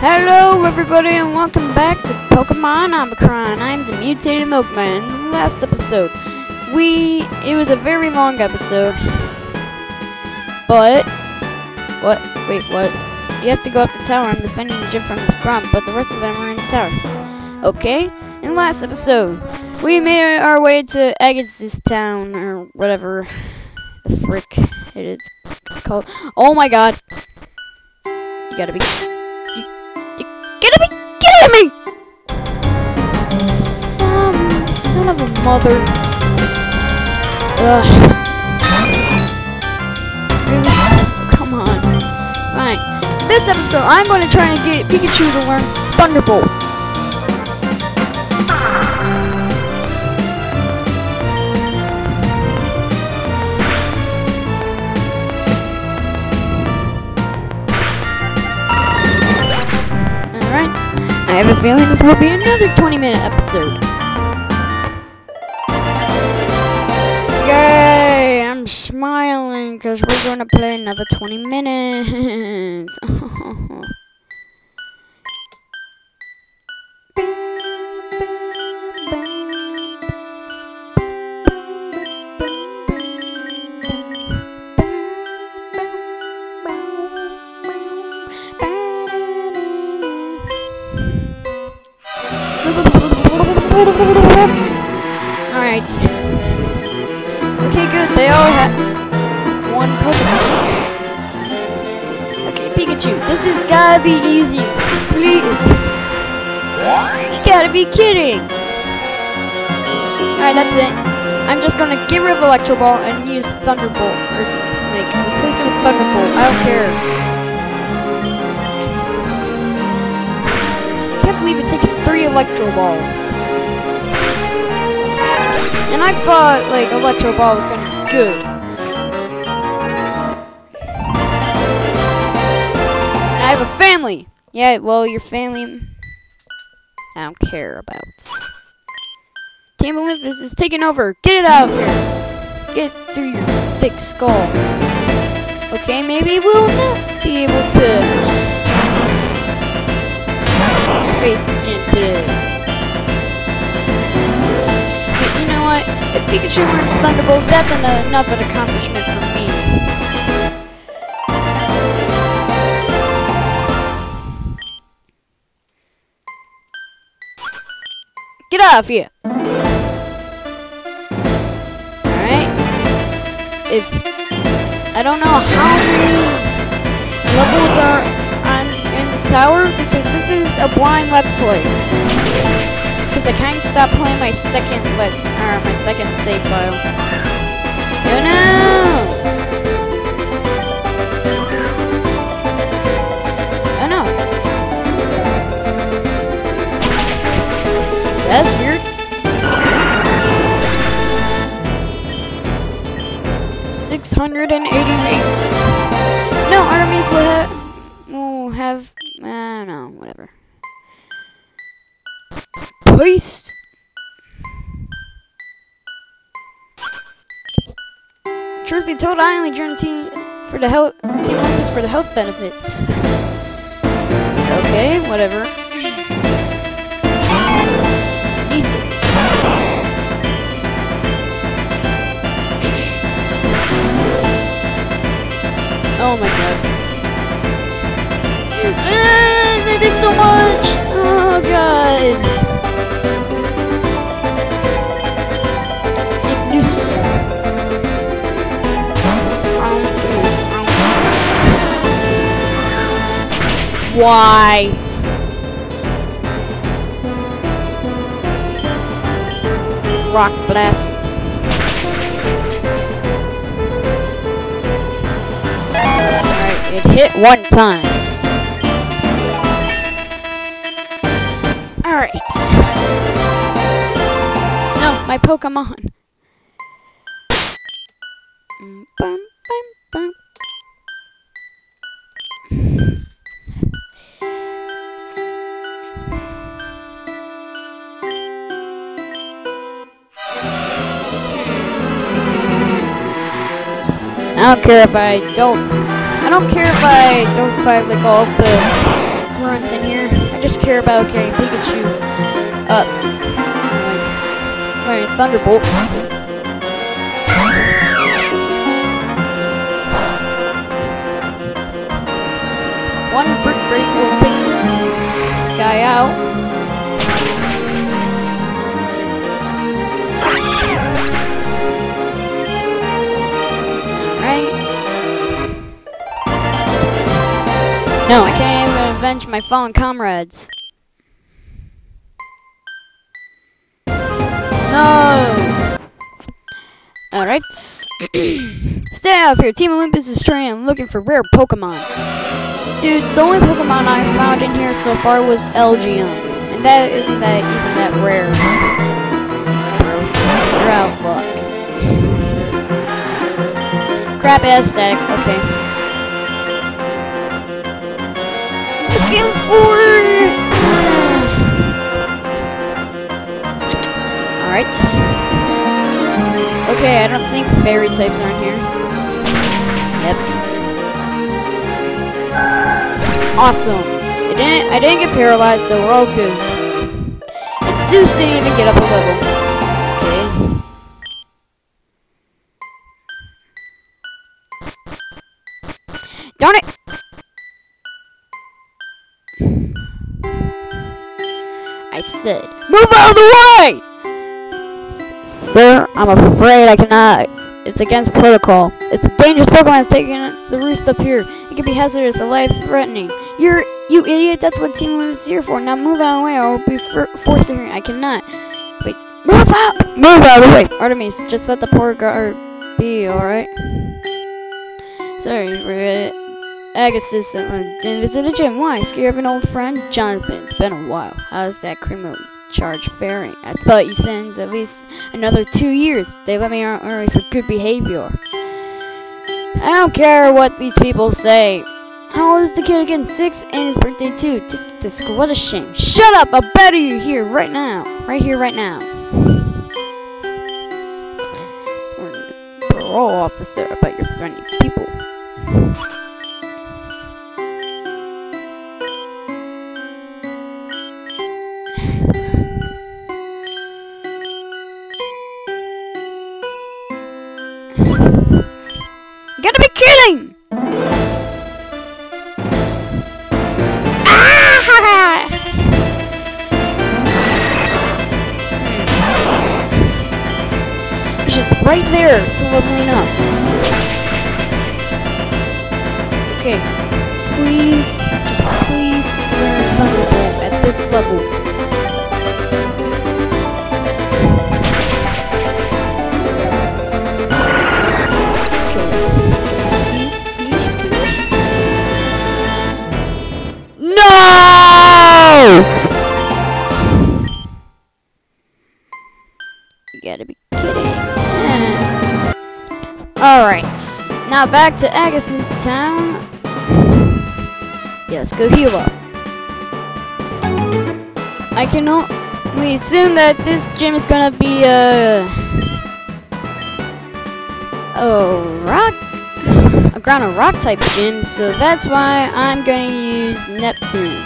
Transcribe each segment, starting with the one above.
Hello, everybody, and welcome back to Pokemon Omicron. I'm the mutated milkman. Last episode, we it was a very long episode, but what? Wait, what? You have to go up the tower. I'm defending the gym from this Grump, but the rest of them are in the tower. Okay. In last episode, we made our way to Agassiz Town or whatever the frick it is called. Oh my God! You gotta be. You gotta be kidding me! Son, son of a mother. Ugh. Come on. Right. This episode, I'm going to try and get Pikachu to learn Thunderbolt. I have a feeling this will be another 20 minute episode. Yay! I'm smiling because we're going to play another 20 minutes. that's it. I'm just gonna get rid of Electro Ball and use Thunderbolt. Or, like, replace it with Thunderbolt. I don't care. I can't believe it takes three Electro Balls. And I thought, like, Electro Ball was gonna be good. I have a family! Yeah, well, your family... I don't care about. Team Olympus is taking over! Get it out of here! Get through your thick skull. Okay, maybe we'll not be able to face the gym today. But you know what? If Pikachu learns Thunderbolt, that's an, enough an accomplishment for me. Get off here! If I don't know how many levels are on in this tower because this is a blind let's play. Because I kind of stopped playing my second let or my second save file. Oh no! Oh no! Told, I only joined team for the health team Olympus for the health benefits. Okay, whatever. Easy. Oh my god. Ah, they did so much! Oh god. Why? Rock blast. Alright, it hit one time. Alright. No, my Pokemon. Mm, bum, bum, bum. I don't care if I don't. I don't care if I don't fight like all the grunts in here. I just care about carrying Pikachu up. Like, Thunderbolt. One brick break will take this guy out. No, I can't even avenge my fallen comrades. No! Alright. Stay out here. Team Olympus is trying and looking for rare Pokemon. Dude, the only Pokemon I found in here so far was Elgyem. And that isn't that even that rare. Bro, so luck. Crap ass static, okay. Alright. Okay, I don't think fairy types are in here. Yep. Awesome. I didn't I didn't get paralyzed, so we're all good. And Zeus didn't even get up a level. I said, move out of the way! Sir, I'm afraid I cannot. It's against protocol. It's a dangerous Pokemon that's taking the roost up here. It can be hazardous and life-threatening. You're, you idiot, that's what Team Blue is here for. Now move out of the way I'll be forced here. I cannot. Wait, move out! Move out of the way! Artemis, just let the poor guard be, alright? Sorry, we're Agassiz didn't visit uh, the gym. Why? Scare of an old friend? Jonathan, it's been a while. How's that criminal charge faring? I thought you sent at least another two years. They let me out early for good behavior. I don't care what these people say. How old is the kid again? Six, and his birthday too. Disc, disc, what a shame. Shut up! I'll better you here right now. Right here, right now. Parole officer about your threatening people. It's just right there to leveling up. Okay, please, just please learn Thunderbolt at this level. Now back to Agassiz town. Let's go heal up. I can only assume that this gym is gonna be a... a rock a ground and rock type gym, so that's why I'm to use Neptune.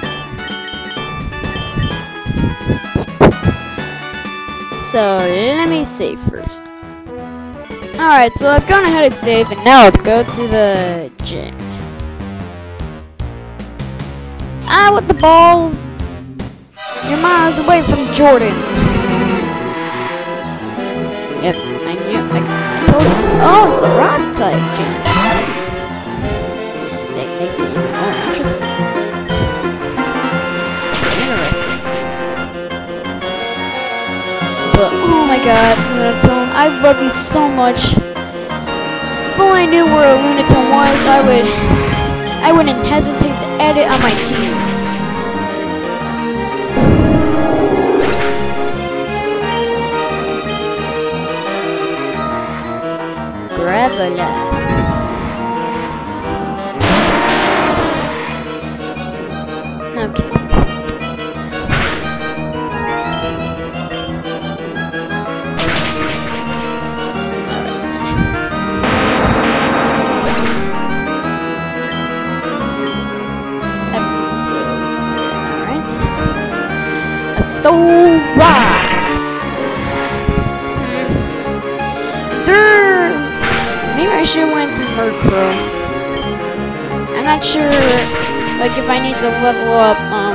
So let me save first. Alright, so I've gone ahead and saved, and now let's go to the gym. Ah, with the balls! You're miles away from Jordan. Yep, I knew. I, I told you. Oh, it's a rock type gym That makes it even more. Interesting. But oh my god, Lunatone, I love you so much. If only I knew where a Lunatone was, I would I wouldn't hesitate to add it on my team. Graveler. To level up. Um,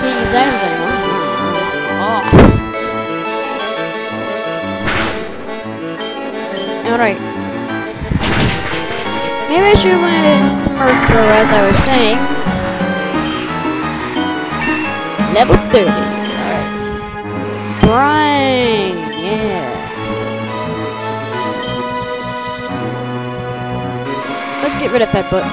can't use items anymore. Oh. Alright. Maybe I should to Murkrow as I was saying. Level 30. Get rid of Pet Butt.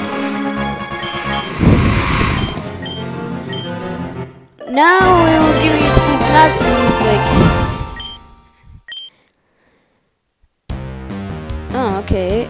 Now it will give me excuse not to use like. Oh, okay.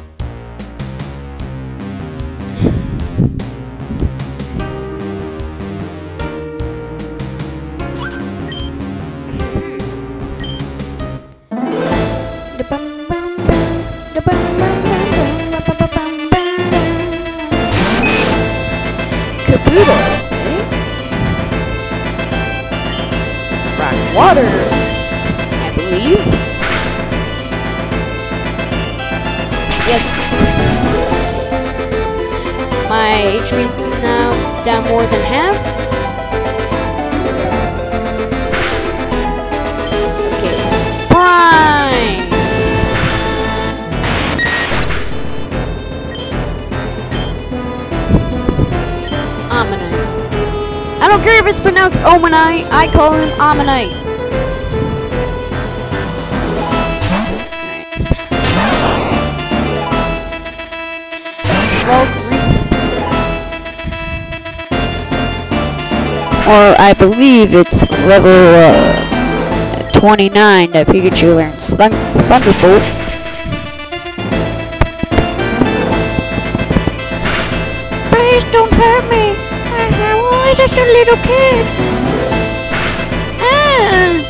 Don't care if it's pronounced Omanyte, I call him Ammonite. Or I believe it's level uh, 29 that Pikachu learns Thun Thunderbolt. Please don't hurt me. I'm just a little kid. Ah.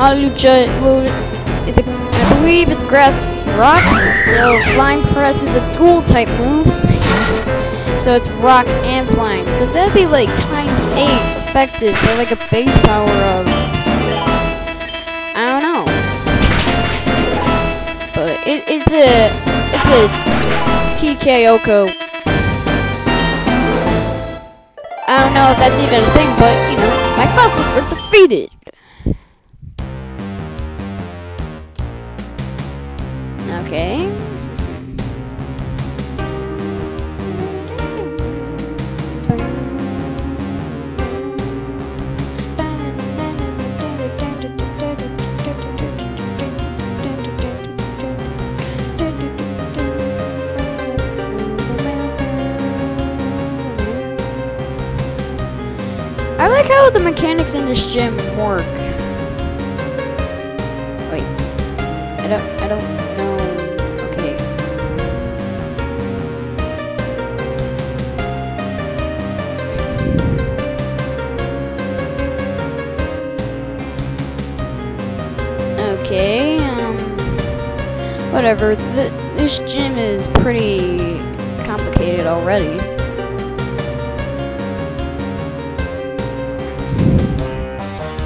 Hallelujah. Well, I believe it's grass rock, so flying press is a dual type move. So it's rock and flying. So that'd be like times eight effective for like a base power of I don't know. But it, it's a it's a TKO code. I don't know if that's even a thing, but you know, my fossils were defeated. Okay. I like how the mechanics in this gym work. Wait. I don't I don't know. Okay. Okay, um whatever. Th this gym is pretty complicated already.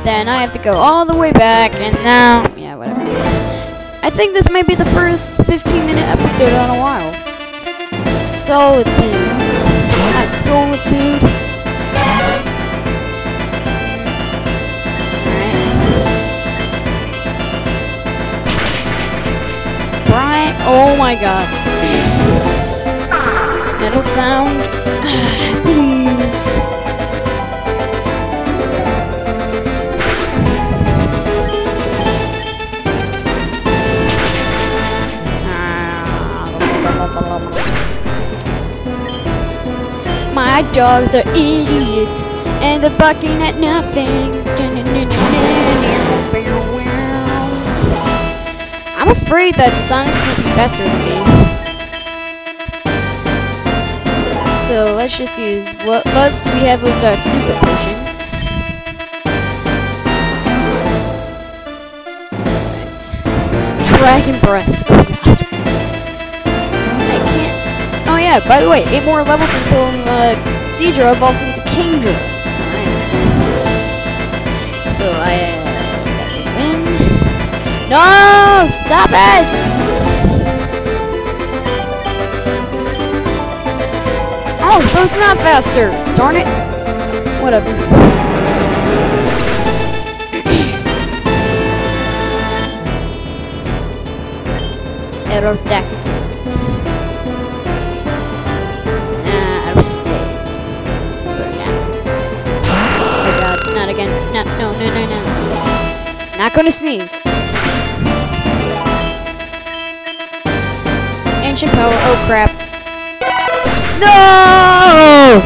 Then I have to go all the way back, and now, yeah, whatever. I think this might be the first 15 minute episode in a while. Solitude. My solitude. Brian, oh my god. Metal sound. Please. My dogs are idiots and they're barking at nothing. I'm afraid that Sonic's gonna be faster than me. So let's just use what what we have with our super potion. Dragon breath. Yeah. By the way, eight more levels until uh, Seadra evolves into Kingdra. So I uh, win. No! Stop it! Oh, so it's not faster. Darn it. Whatever. Aerodactyl. Ah, not again. No, no, no, no, no. Not gonna sneeze. Ancient power. Oh crap. No!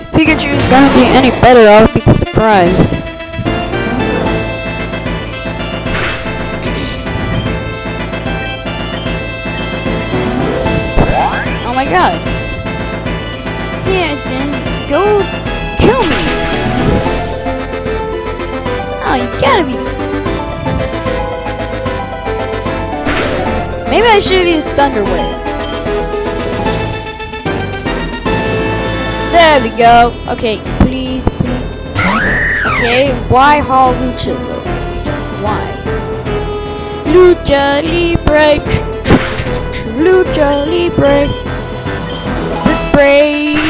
If Pikachu is gonna be any better, I'll be surprised. Oh my god. Gotta be Maybe I should use Thunder Wave. There we go. Okay, please, please. Okay, why Hawlucha though? Just why? Lucha Libre. Lucha Libre. Break.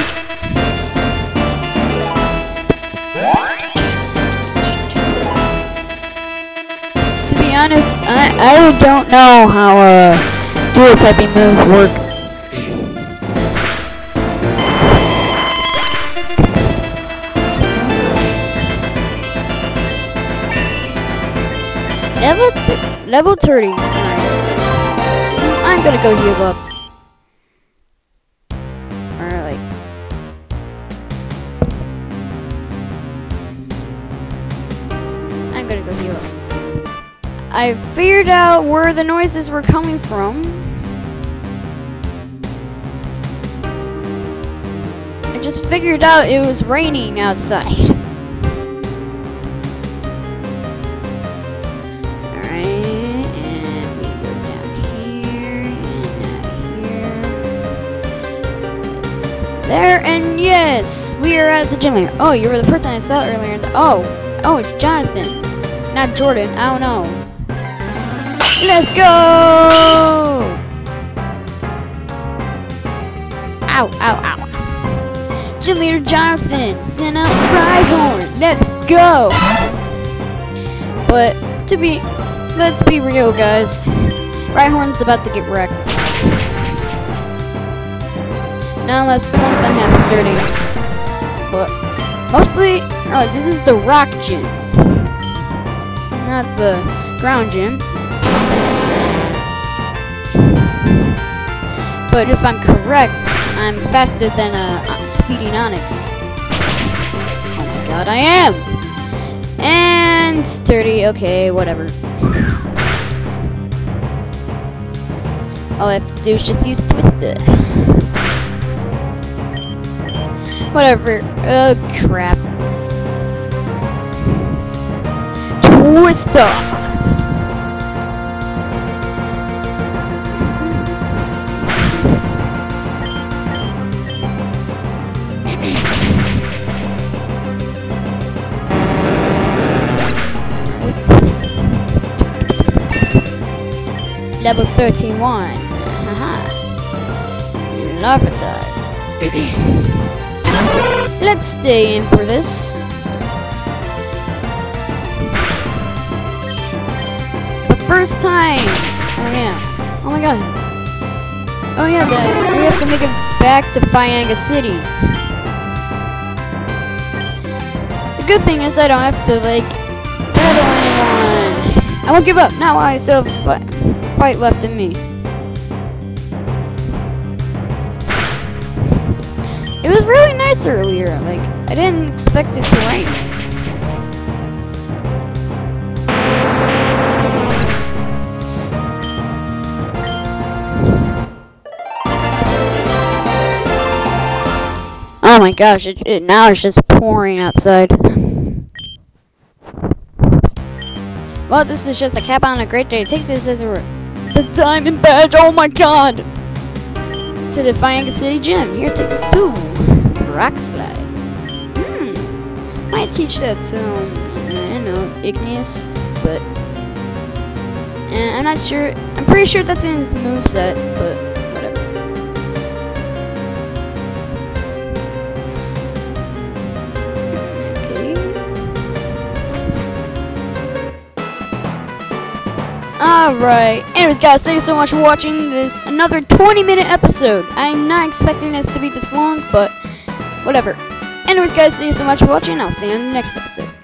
I, don't know how uh, dual typing moves work. Level level 30. I'm gonna go heal up. I figured out where the noises were coming from. I just figured out it was raining outside. Alright, and we go down here, and There, and yes, we are at the gym here. Oh, you were the person I saw earlier. Oh, oh, it's Jonathan. Not Jordan, I don't know. Let's go! Ow, ow, ow. Gym leader Jonathan, send out Rhyhorn. Let's go! But to be, let's be real, guys. Rhyhorn's about to get wrecked. Not unless something has sturdy. But mostly, oh, this is the rock gym, not the ground gym. But if I'm correct, I'm faster than a speeding Onix. Oh my god, I am! And sturdy, okay, whatever. All I have to do is just use Twister. Whatever. Oh crap. Twister! Level 31. Haha. Larvitar. Let's stay in for this. The first time! Oh yeah. Oh my god. Oh yeah, the, we have to make it back to Fianga City. The good thing is I don't have to, like, battle anyone. I won't give up. Now I still have quite left in me. It was really nice earlier, like, I didn't expect it to rain. Oh my gosh, it, it now it's just pouring outside. Well, this is just a cap on a great day. Take this as a the diamond badge. Oh my god! To the Fire City Gym. Here, take this too. Rock slide. Hmm. Might teach that to um, I know Igneous, but and I'm not sure. I'm pretty sure that's in his moveset, but Alright. Anyways, guys, thank you so much for watching this another 20 minute episode. I'm not expecting this to be this long, but whatever. Anyways, guys, thank you so much for watching. I'll see you in the next episode.